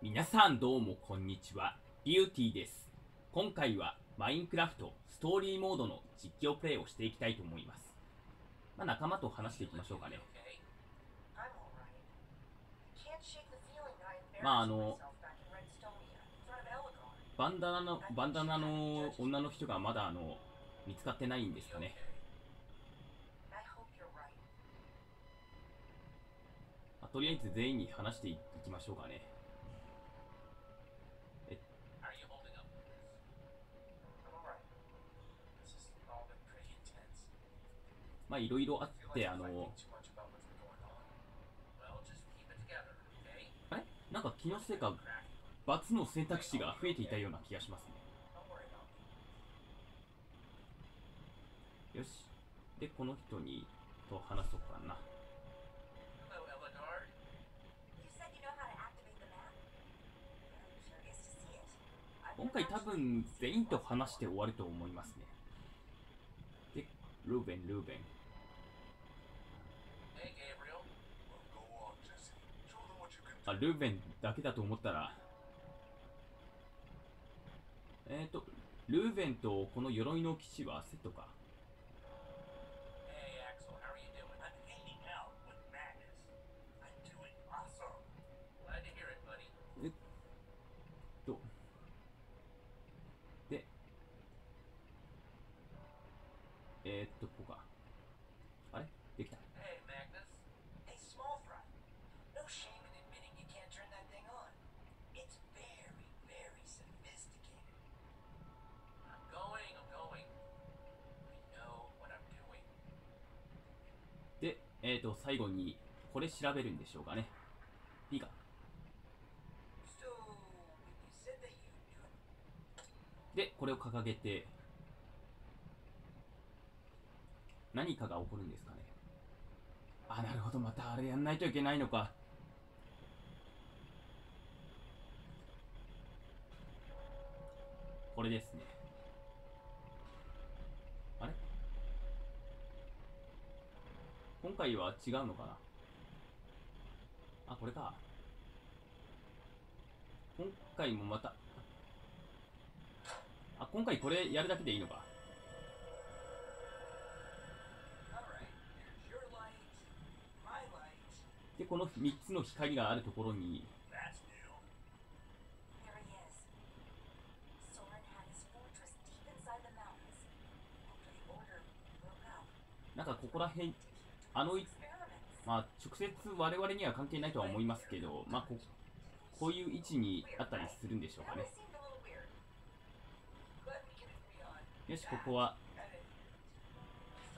皆さんどうもこんにちは、ビューティーです。今回はマインクラフトストーリーモードの実況プレイをしていきたいと思います。まあ仲間と話していきましょうかね。まああの、バンダナの、バンダナの女の人がまだあの、見つかってないんですかね。まあとりあえず全員に話していきましょうかね。えまあいろいろあって、あの、あれ？なんか気のせいか、罰の選択肢が増えていたような気がしますね。よし。で、この人に、と話そうかな。今回多分全員と話して終わると思いますね。で、ルーベン、ルーベン。あ、ルーベンだけだと思ったら、えっ、ー、と、ルーベンとこの鎧の騎士はセットか。えっと、で、えー、っと、ここか。で、えー、っと、最後に、これ調べるんでしょうかね。いいか。で、これを掲げて、何かが起こるんですかね。あ、なるほど、またあれやんないといけないのか。これですね。今回は違うのかな？あ、これか。今回もまた。あ、今回これやるだけでいいのか。で、この3つの光があるところに。なんかここら辺。あの、まあ、直接我々には関係ないと思いますけど、まあこ、こういう位置にあったりするんでしょうかね。よし、ここは、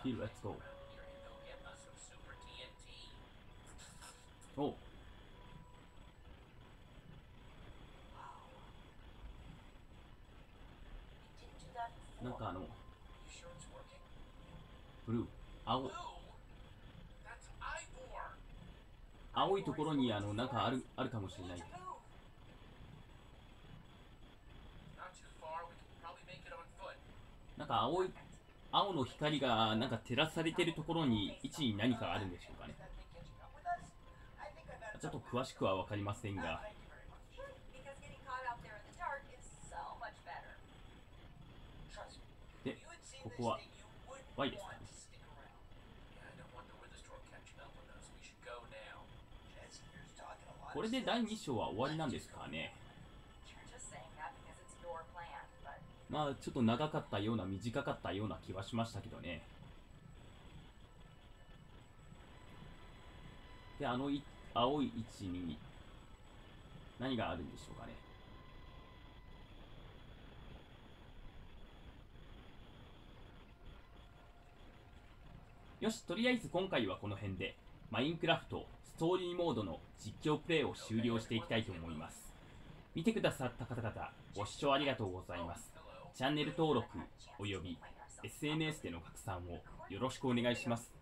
ヒール、レッツゴー。おなんかあの、ブルー、青。青いところにあの中ある,あるかもしれない。なんか青い青の光がなんか照らされているところに位何かあるんでしょうかね。ちょっと詳しくは分かりませんが。で、ここは Y ですね。これで第2章は終わりなんですかね。まあ、ちょっと長かったような、短かったような気はしましたけどね。で、あのい青い位置に何があるんでしょうかね。よし、とりあえず今回はこの辺で、マインクラフトストーリーモードの実況プレイを終了していきたいと思います。見てくださった方々、ご視聴ありがとうございます。チャンネル登録および SNS での拡散をよろしくお願いします。